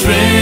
strength.